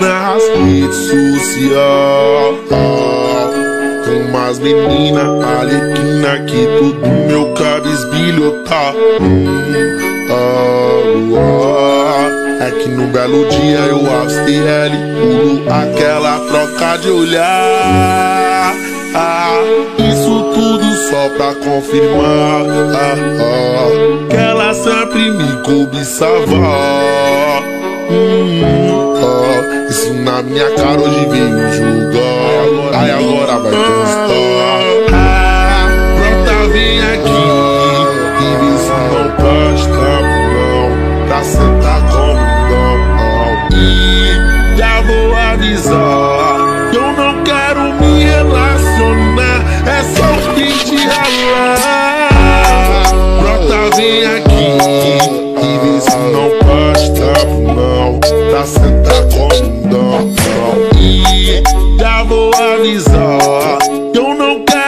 Nas redes sociais Tem umas menina alequina que tudo meu cabisbilho tá hum, ah, ah. É que no belo dia eu e pulo aquela troca de olhar ah, Isso tudo só pra confirmar cobiçava hum, ah, Isso na minha cara hoje veio julgar Aí agora. Vai constar. Ah, Pronta, vem aqui E se não basta não Pra sentar como não E já vou avisar sentar como não, não E já vou avisar Que eu não quero